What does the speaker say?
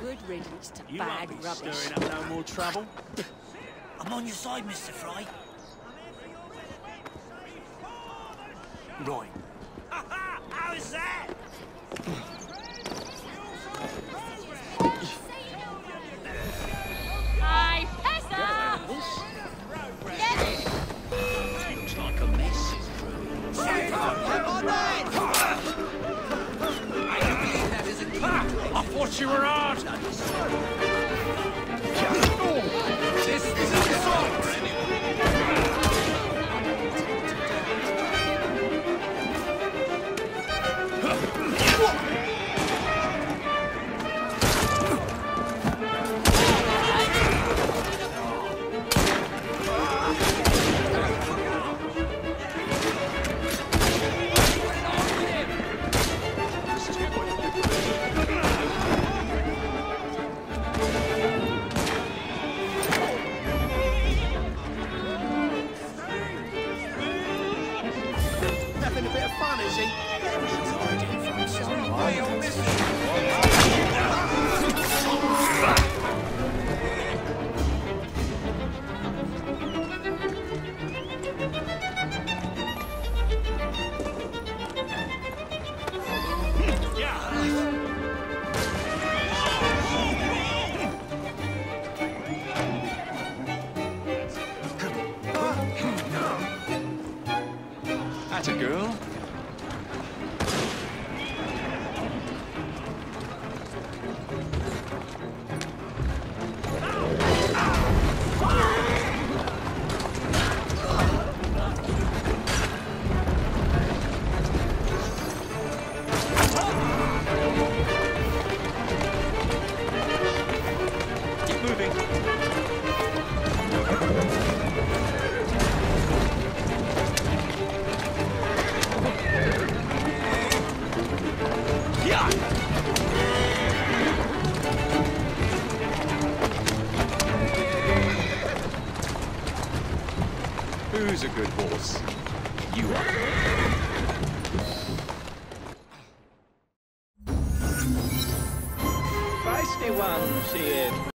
Good riddance to You bad won't be rubbish. stirring up no more trouble. I'm on your side, Mr. Frye. Right. How is that? you were hard. Who's a good horse? You are. Feisty one, she is.